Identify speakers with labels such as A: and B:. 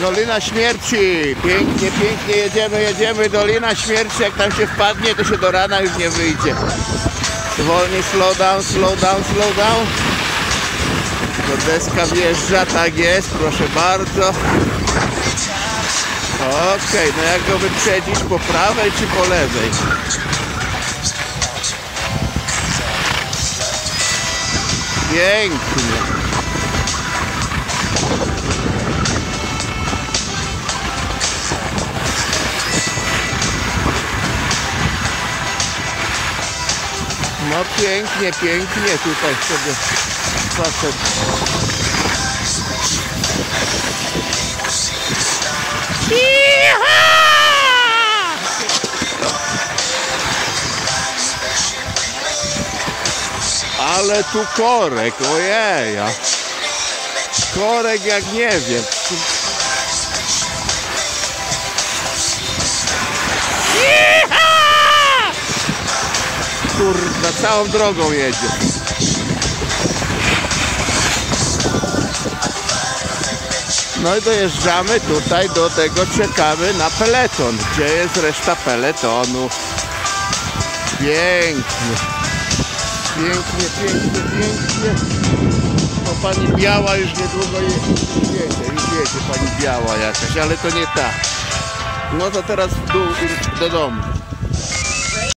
A: Dolina Śmierci. Pięknie, pięknie jedziemy, jedziemy. Dolina Śmierci. Jak tam się wpadnie, to się do rana już nie wyjdzie. Wolniej, slow down, slow down, slow down. To deska wjeżdża, tak jest, proszę bardzo. Okej, no jak go wyprzedzić, po prawej czy po lewej? Pięknie. No pięknie, pięknie tutaj sobie facet. Ale tu korek, ojeja. Korek jak nie wiem. Kurwa, całą drogą jedzie. No i dojeżdżamy tutaj do tego, czekamy na peleton. Gdzie jest reszta peletonu? Pięknie. Pięknie, pięknie, pięknie. No pani biała już niedługo je, już jedzie, już jedzie pani biała jakaś, ale to nie ta. No to teraz w dół do domu.